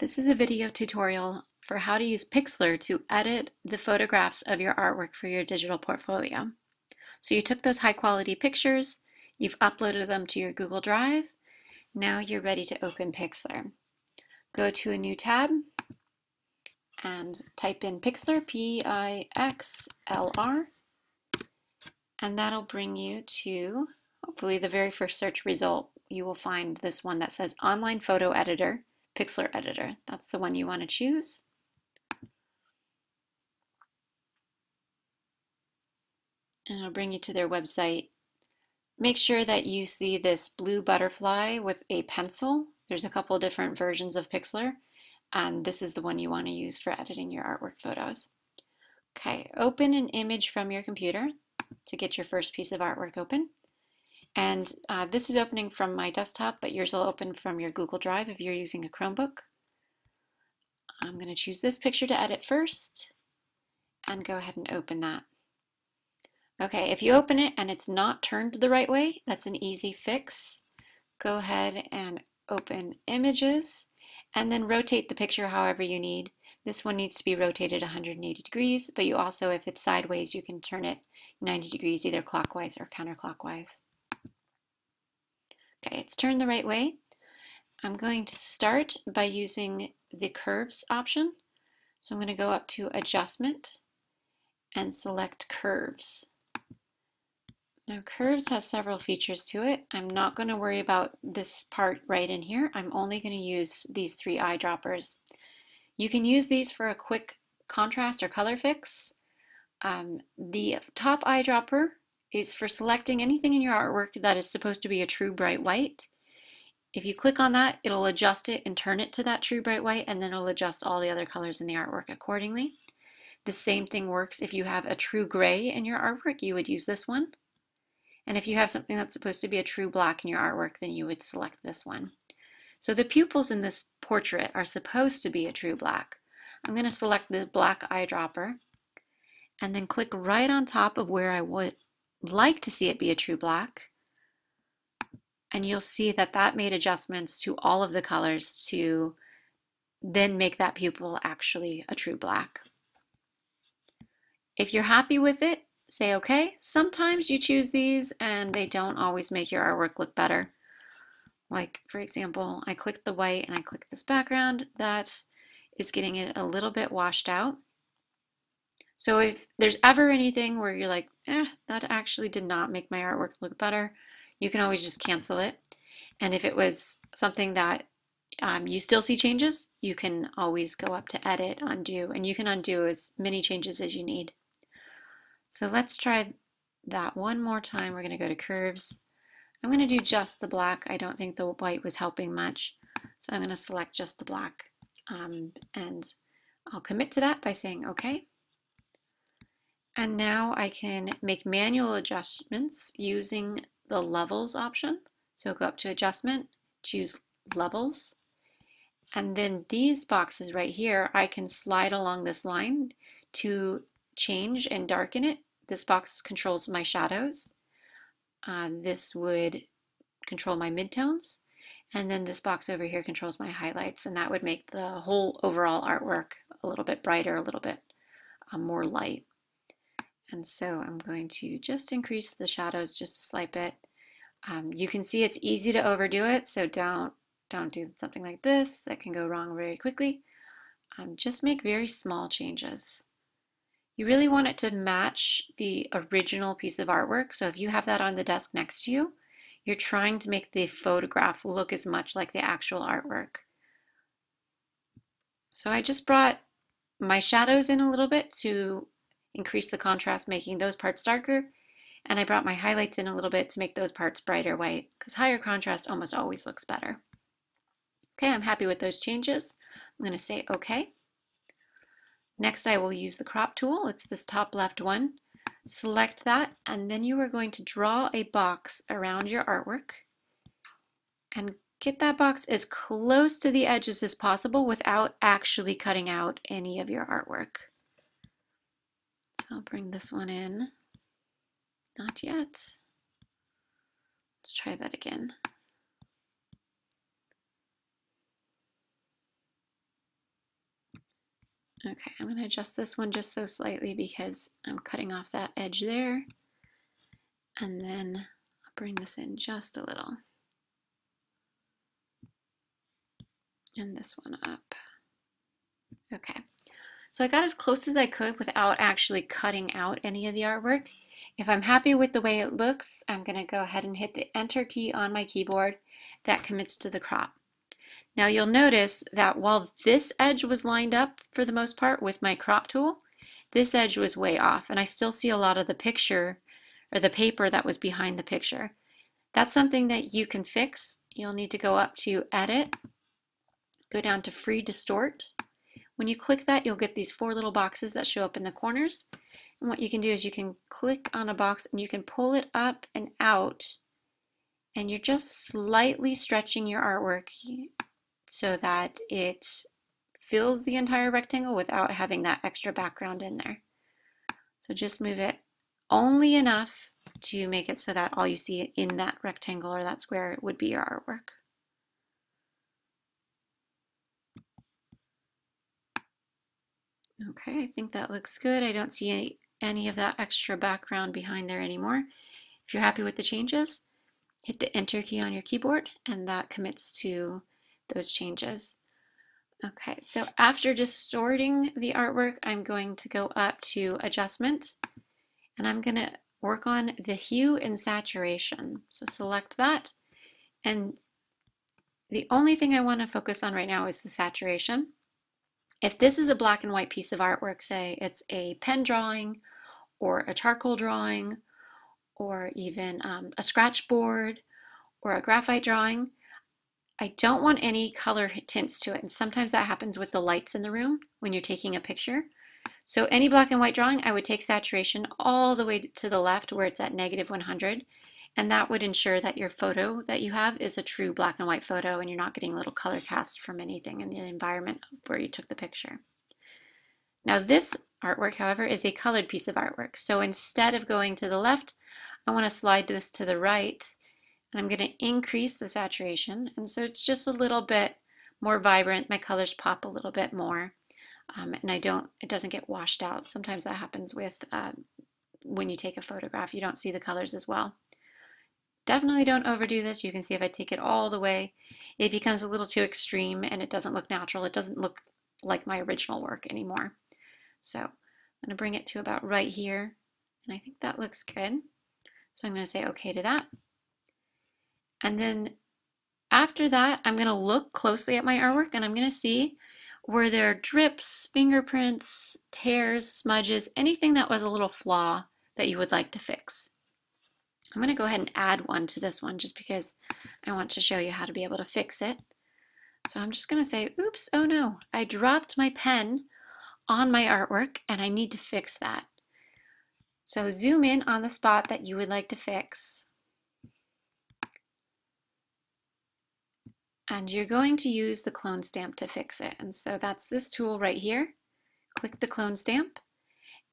This is a video tutorial for how to use Pixlr to edit the photographs of your artwork for your digital portfolio. So you took those high quality pictures, you've uploaded them to your Google Drive, now you're ready to open Pixlr. Go to a new tab and type in Pixlr, P-I-X-L-R, and that'll bring you to hopefully the very first search result. You will find this one that says Online Photo Editor Pixlr Editor. That's the one you want to choose. And it'll bring you to their website. Make sure that you see this blue butterfly with a pencil. There's a couple different versions of Pixlr, and this is the one you want to use for editing your artwork photos. Okay, open an image from your computer to get your first piece of artwork open. And uh, this is opening from my desktop, but yours will open from your Google Drive if you're using a Chromebook. I'm going to choose this picture to edit first and go ahead and open that. Okay, if you open it and it's not turned the right way, that's an easy fix. Go ahead and open images and then rotate the picture however you need. This one needs to be rotated 180 degrees, but you also, if it's sideways, you can turn it 90 degrees either clockwise or counterclockwise. Okay, it's turned the right way. I'm going to start by using the curves option. So I'm going to go up to adjustment and select curves. Now curves has several features to it. I'm not going to worry about this part right in here. I'm only going to use these three eyedroppers. You can use these for a quick contrast or color fix. Um, the top eyedropper is for selecting anything in your artwork that is supposed to be a true bright white. If you click on that, it'll adjust it and turn it to that true bright white, and then it'll adjust all the other colors in the artwork accordingly. The same thing works if you have a true gray in your artwork, you would use this one. And if you have something that's supposed to be a true black in your artwork, then you would select this one. So the pupils in this portrait are supposed to be a true black. I'm going to select the black eyedropper and then click right on top of where I like to see it be a true black. And you'll see that that made adjustments to all of the colors to then make that pupil actually a true black. If you're happy with it, say okay. Sometimes you choose these and they don't always make your artwork look better. Like for example, I click the white and I click this background, that is getting it a little bit washed out. So if there's ever anything where you're like, eh, that actually did not make my artwork look better, you can always just cancel it. And if it was something that um, you still see changes, you can always go up to edit, undo, and you can undo as many changes as you need. So let's try that one more time. We're going to go to curves. I'm going to do just the black. I don't think the white was helping much. So I'm going to select just the black um, and I'll commit to that by saying okay. And now I can make manual adjustments using the levels option. So go up to adjustment, choose levels. And then these boxes right here, I can slide along this line to change and darken it. This box controls my shadows. Uh, this would control my midtones. And then this box over here controls my highlights, and that would make the whole overall artwork a little bit brighter, a little bit uh, more light. And so I'm going to just increase the shadows just a slight bit. Um, you can see it's easy to overdo it, so don't, don't do something like this. That can go wrong very quickly. Um, just make very small changes. You really want it to match the original piece of artwork. So if you have that on the desk next to you, you're trying to make the photograph look as much like the actual artwork. So I just brought my shadows in a little bit to increase the contrast, making those parts darker. And I brought my highlights in a little bit to make those parts brighter white, because higher contrast almost always looks better. Okay, I'm happy with those changes. I'm going to say OK. Next, I will use the crop tool. It's this top left one. Select that, and then you are going to draw a box around your artwork and get that box as close to the edges as possible without actually cutting out any of your artwork. I'll bring this one in. Not yet. Let's try that again. Okay, I'm going to adjust this one just so slightly because I'm cutting off that edge there. And then I'll bring this in just a little. And this one up. Okay, so I got as close as I could without actually cutting out any of the artwork. If I'm happy with the way it looks, I'm going to go ahead and hit the Enter key on my keyboard. That commits to the crop. Now you'll notice that while this edge was lined up for the most part with my crop tool, this edge was way off and I still see a lot of the picture or the paper that was behind the picture. That's something that you can fix. You'll need to go up to Edit, go down to Free Distort. When you click that, you'll get these four little boxes that show up in the corners. And what you can do is you can click on a box and you can pull it up and out and you're just slightly stretching your artwork so that it fills the entire rectangle without having that extra background in there. So just move it only enough to make it so that all you see in that rectangle or that square would be your artwork. Okay, I think that looks good. I don't see any, of that extra background behind there anymore. If you're happy with the changes, hit the Enter key on your keyboard and that commits to those changes. Okay, so after distorting the artwork, I'm going to go up to Adjustment, and I'm going to work on the hue and saturation. So select that, and the only thing I want to focus on right now is the saturation. If this is a black and white piece of artwork, say it's a pen drawing, or a charcoal drawing, or even um, a scratch board, or a graphite drawing, I don't want any color tints to it. And sometimes that happens with the lights in the room when you're taking a picture. So any black and white drawing, I would take saturation all the way to the left where it's at negative 100. And that would ensure that your photo that you have is a true black and white photo and you're not getting little color cast from anything in the environment where you took the picture. Now this artwork, however, is a colored piece of artwork. So instead of going to the left, I want to slide this to the right and I'm going to increase the saturation. And so it's just a little bit more vibrant. My colors pop a little bit more. Um, and I don't, it doesn't get washed out. Sometimes that happens with uh, when you take a photograph, you don't see the colors as well. Definitely don't overdo this. You can see if I take it all the way, it becomes a little too extreme and it doesn't look natural. It doesn't look like my original work anymore. So I'm going to bring it to about right here. And I think that looks good. So I'm going to say okay to that. And then after that, I'm going to look closely at my artwork and I'm going to see were there drips, fingerprints, tears, smudges, anything that was a little flaw that you would like to fix. I'm going to go ahead and add one to this one just because I want to show you how to be able to fix it. So I'm just going to say, oops, oh no, I dropped my pen on my artwork and I need to fix that. So zoom in on the spot that you would like to fix. and you're going to use the clone stamp to fix it. And so that's this tool right here. Click the clone stamp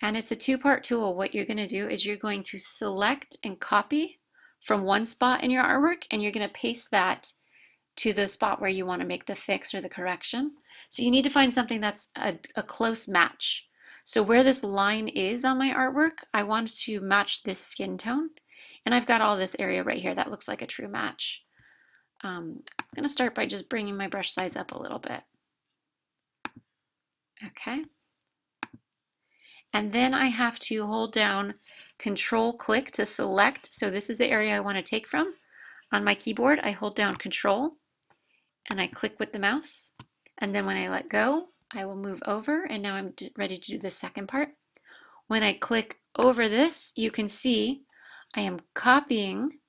and it's a two-part tool. What you're going to do is you're going to select and copy from one spot in your artwork and you're going to paste that to the spot where you want to make the fix or the correction. So you need to find something that's a, a close match. So where this line is on my artwork, I want to match this skin tone. And I've got all this area right here that looks like a true match. Um, I'm going to start by just bringing my brush size up a little bit. Okay. And then I have to hold down control click to select. So this is the area I want to take from. On my keyboard, I hold down control and I click with the mouse. And then when I let go, I will move over and now I'm ready to do the second part. When I click over this, you can see I am copying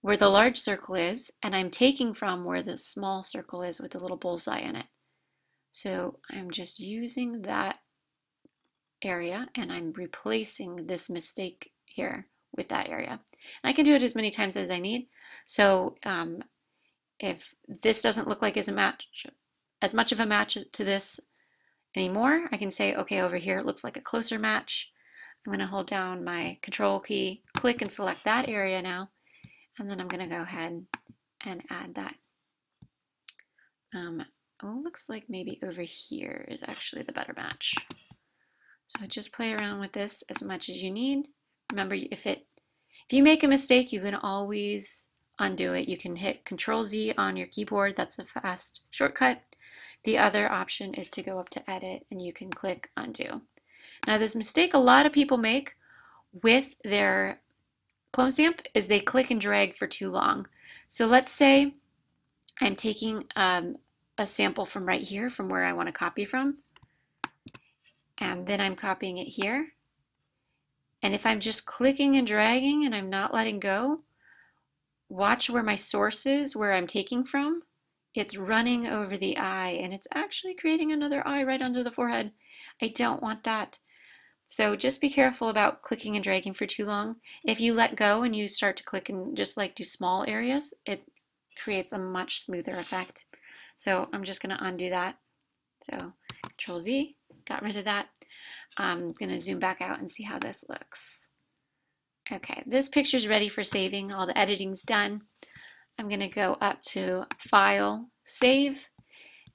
where the large circle is, and I'm taking from where the small circle is with the little bullseye in it. So I'm just using that area and I'm replacing this mistake here with that area. And I can do it as many times as I need. So um, if this doesn't look like as a match, as much of a match to this anymore, I can say, okay, over here it looks like a closer match. I'm going to hold down my control key, click and select that area now, and then I'm going to go ahead and add that um, oh, looks like maybe over here is actually the better match. So just play around with this as much as you need. Remember, if it if you make a mistake, you can always undo it. You can hit Control Z on your keyboard. That's a fast shortcut. The other option is to go up to Edit and you can click Undo. Now this mistake a lot of people make with their clone stamp is they click and drag for too long. So let's say I'm taking um, a sample from right here from where I want to copy from and then I'm copying it here. And if I'm just clicking and dragging and I'm not letting go, watch where my source is, where I'm taking from. It's running over the eye and it's actually creating another eye right under the forehead. I don't want that. So just be careful about clicking and dragging for too long. If you let go and you start to click and just like do small areas, it creates a much smoother effect. So I'm just going to undo that. So Control Z, got rid of that. I'm going to zoom back out and see how this looks. Okay, this picture is ready for saving. All the editing's done. I'm going to go up to File, Save.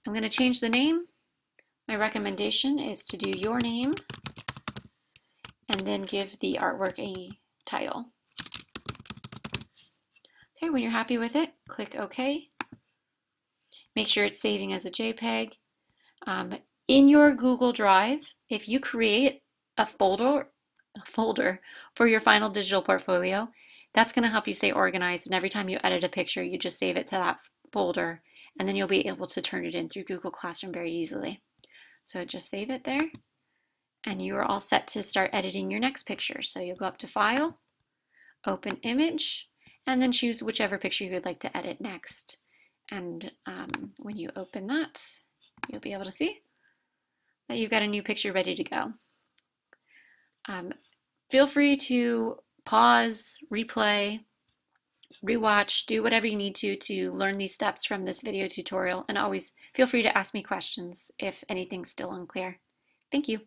I'm going to change the name. My recommendation is to do your name and then give the artwork a title. Okay, when you're happy with it, click OK. Make sure it's saving as a JPEG. Um, in your Google Drive, if you create a folder, a folder for your final digital portfolio, that's going to help you stay organized. And every time you edit a picture, you just save it to that folder, and then you'll be able to turn it in through Google Classroom very easily. So just save it there, and you are all set to start editing your next picture. So you'll go up to File, Open Image, and then choose whichever picture you would like to edit next. And um, when you open that, you'll be able to see you've got a new picture ready to go. Um, feel free to pause, replay, rewatch, do whatever you need to to learn these steps from this video tutorial, and always feel free to ask me questions if anything's still unclear. Thank you.